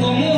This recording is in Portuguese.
como